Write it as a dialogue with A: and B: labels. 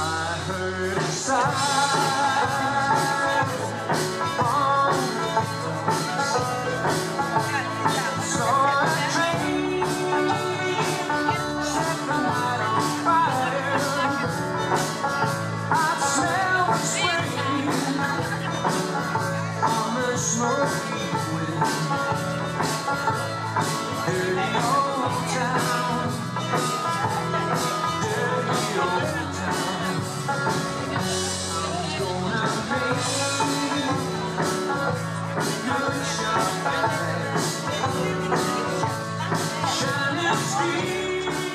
A: I heard a sigh. still see